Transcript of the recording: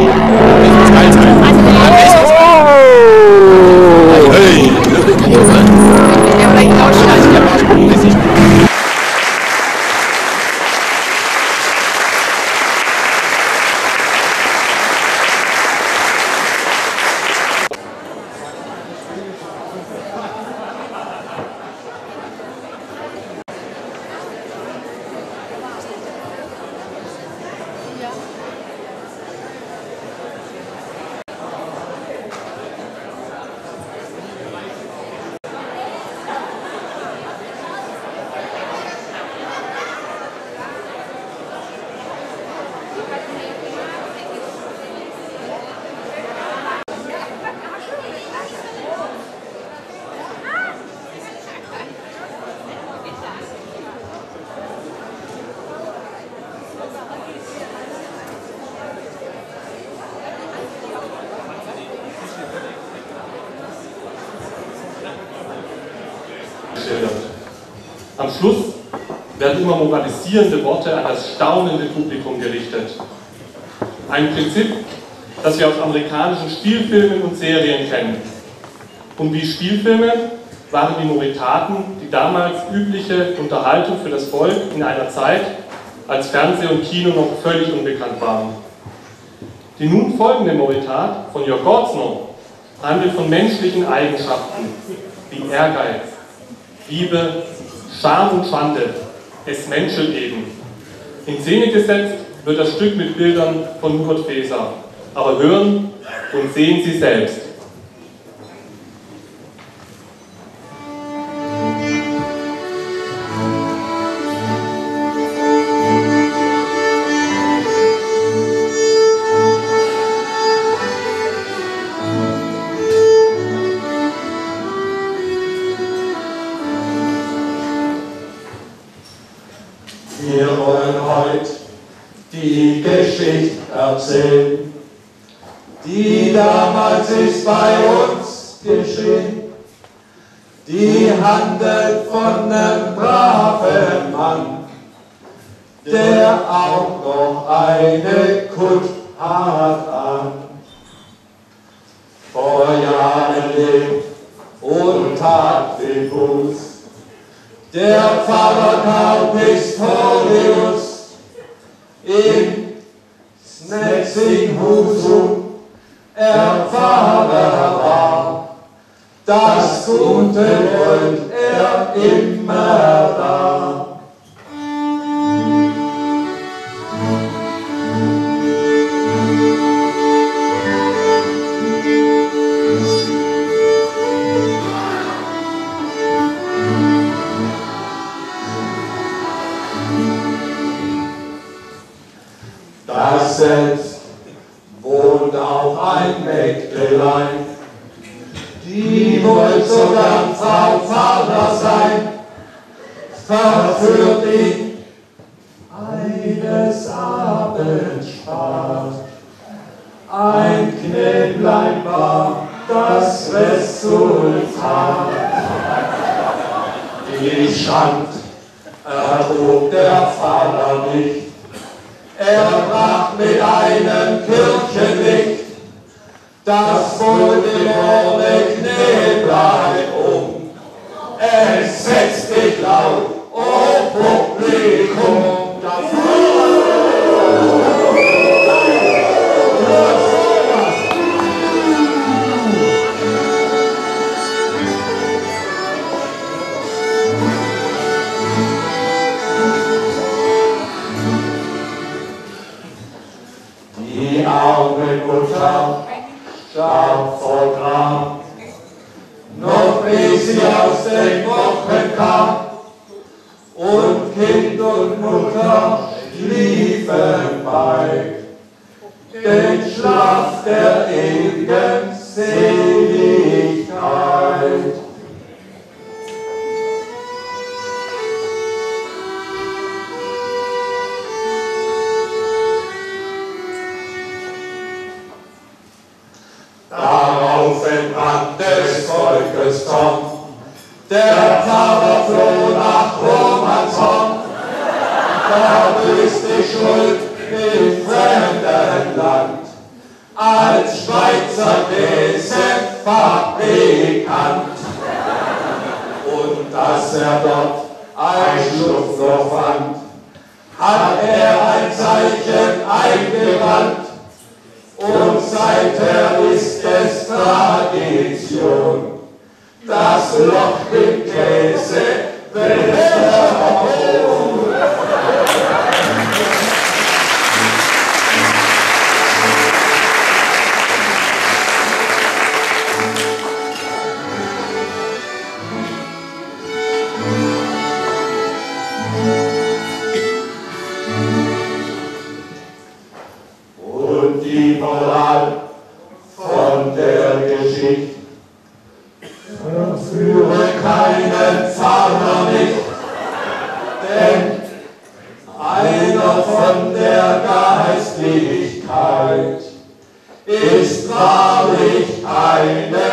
Thank. Schluss werden immer moralisierende Worte an das staunende Publikum gerichtet. Ein Prinzip, das wir aus amerikanischen Spielfilmen und Serien kennen. Und wie Spielfilme waren die Moritaten die damals übliche Unterhaltung für das Volk in einer Zeit, als Fernseh und Kino noch völlig unbekannt waren. Die nun folgende Moritat von Jörg Gorzner handelt von menschlichen Eigenschaften wie Ehrgeiz, Liebe, Scham und Schande, es menschelt eben. In Szene gesetzt wird das Stück mit Bildern von Hubert Feser. Aber hören und sehen Sie selbst. Die Geschichte erzählen, die damals ist bei uns geschehen. Die handelt von einem braven Mann, der auch noch eine Kut hat an. Vor Jahren lebt und hat den Fuß der Pfarrer Pistorius in Snetzinghusum Erfahrer war, das Gute wollt er immer da. Das selbst wohnt auch ein Mägdelein, die wollt sogar Frau Pfarrer sein, verführt ihn eines Abends sprach. Ein Knäblein war das Resultat. Die Schand erhob der Pfarrer nicht, er brach mit Kirchenlicht das wohlgeborene Knäblein um. Es setzt dich laut, o Publikum, das Die arme Mutter starb Gram, noch ehe sie aus den Wochen kam, und Kind und Mutter schliefen bei, den Schlaf der ewigen der Pfarrer floh nach Romanshorn, da büßt die Schuld im fremden Land, als Schweizer Käsefabrikant. Und dass er dort ein Schlupfloch fand, hat er ein Zeichen eingewandt. Und seither Geistlichkeit ist wahrlich eine